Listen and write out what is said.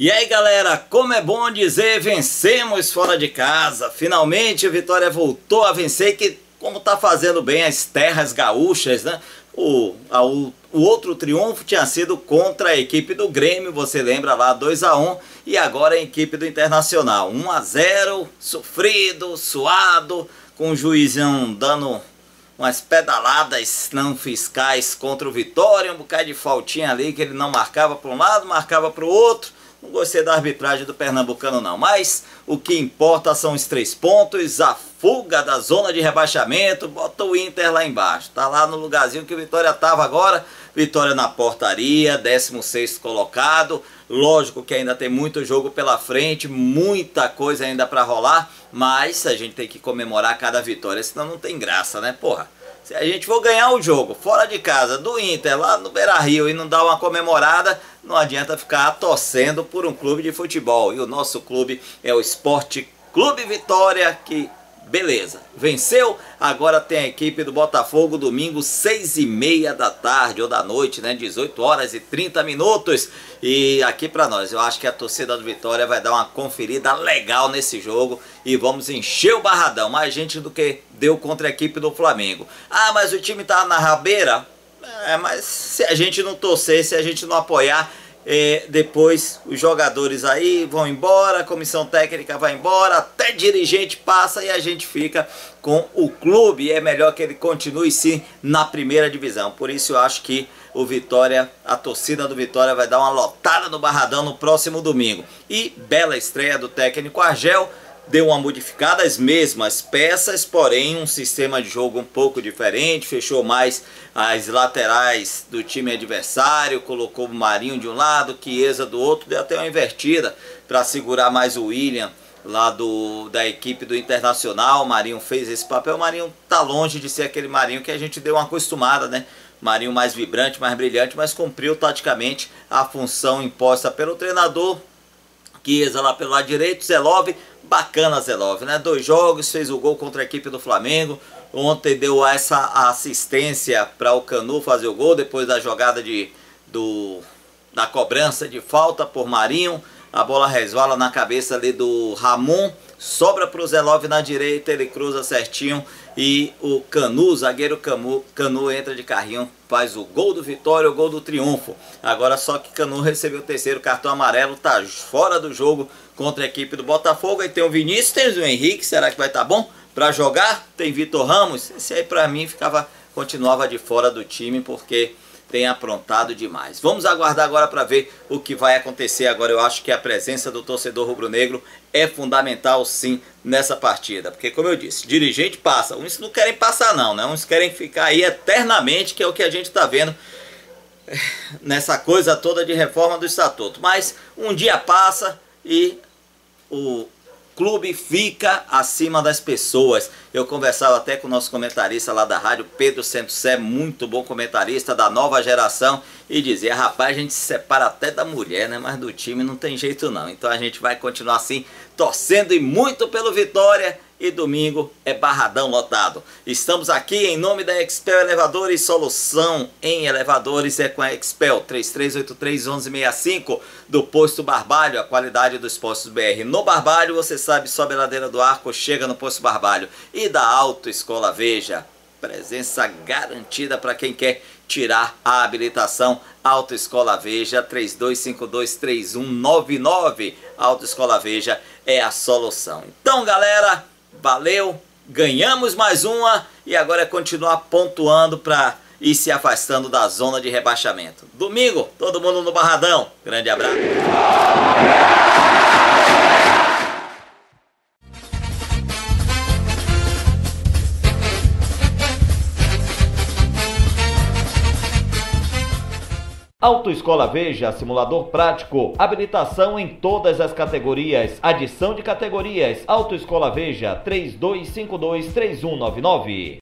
E aí galera, como é bom dizer, vencemos fora de casa. Finalmente a Vitória voltou a vencer, que como tá fazendo bem as terras gaúchas, né? O, a, o, o, outro triunfo tinha sido contra a equipe do Grêmio, você lembra lá, 2 a 1 e agora a equipe do Internacional, 1 a 0 sofrido, suado, com o juizão dando umas pedaladas não fiscais contra o Vitória, um bocado de faltinha ali que ele não marcava para um lado, marcava para o outro. Não gostei da arbitragem do Pernambucano não, mas o que importa são os três pontos, a fuga da zona de rebaixamento, bota o Inter lá embaixo. Tá lá no lugarzinho que o Vitória tava agora, Vitória na portaria, 16 colocado. Lógico que ainda tem muito jogo pela frente, muita coisa ainda para rolar, mas a gente tem que comemorar cada vitória, senão não tem graça, né, porra? Se a gente for ganhar o jogo fora de casa do Inter, lá no Beira Rio, e não dar uma comemorada, não adianta ficar torcendo por um clube de futebol. E o nosso clube é o Esporte Clube Vitória, que beleza, venceu. Agora tem a equipe do Botafogo domingo, 6 e meia da tarde ou da noite, né? 18 horas e 30 minutos. E aqui para nós, eu acho que a torcida do Vitória vai dar uma conferida legal nesse jogo e vamos encher o barradão, mais gente do que deu contra a equipe do Flamengo. Ah, mas o time tá na rabeira? É, mas se a gente não torcer, se a gente não apoiar, é, depois os jogadores aí vão embora, a comissão técnica vai embora, até dirigente passa e a gente fica com o clube. É melhor que ele continue sim na primeira divisão. Por isso eu acho que o Vitória, a torcida do Vitória vai dar uma lotada no Barradão no próximo domingo. E bela estreia do técnico Argel deu uma modificada, as mesmas peças, porém um sistema de jogo um pouco diferente, fechou mais as laterais do time adversário, colocou o Marinho de um lado, Chiesa do outro, deu até uma invertida para segurar mais o William lá do, da equipe do Internacional, o Marinho fez esse papel, o Marinho tá longe de ser aquele Marinho que a gente deu uma acostumada, né? Marinho mais vibrante, mais brilhante, mas cumpriu taticamente a função imposta pelo treinador, Chiesa lá pelo lado direito, Zelov Bacana Zelov, né? Dois jogos, fez o gol contra a equipe do Flamengo. Ontem deu essa assistência para o Canu fazer o gol depois da jogada de, do, da cobrança de falta por Marinho. A bola resvala na cabeça ali do Ramon, sobra para o Zelov na direita, ele cruza certinho e o Canu, o zagueiro Canu, Canu entra de carrinho, faz o gol do Vitória, o gol do triunfo. Agora só que Canu recebeu o terceiro cartão amarelo, tá fora do jogo contra a equipe do Botafogo. Aí tem o Vinícius, tem o Henrique, será que vai estar tá bom para jogar? Tem Vitor Ramos, esse aí para mim ficava continuava de fora do time porque tem aprontado demais. Vamos aguardar agora para ver o que vai acontecer agora. Eu acho que a presença do torcedor rubro-negro é fundamental sim nessa partida, porque como eu disse, dirigente passa, uns não querem passar não, né? Uns querem ficar aí eternamente, que é o que a gente está vendo nessa coisa toda de reforma do estatuto. Mas um dia passa e o clube fica acima das pessoas. Eu conversava até com o nosso comentarista lá da rádio, Pedro Sé, muito bom comentarista da nova geração, e dizia, rapaz, a gente se separa até da mulher, né? Mas do time não tem jeito não. Então a gente vai continuar assim, torcendo e muito pelo Vitória e domingo é barradão lotado. Estamos aqui em nome da Expel Elevadores, solução em elevadores é com a Expel 3383-1165 do Posto Barbalho, a qualidade dos postos BR. No Barbalho, você sabe, sobe a ladeira do arco, chega no Posto Barbalho. E da Autoescola Veja, presença garantida para quem quer tirar a habilitação. Autoescola Veja 32523199. Autoescola Veja é a solução. Então, galera, valeu, ganhamos mais uma e agora é continuar pontuando para ir se afastando da zona de rebaixamento. Domingo, todo mundo no Barradão. Grande abraço. Autoescola Veja, simulador prático, habilitação em todas as categorias, adição de categorias, Autoescola Veja, 32523199.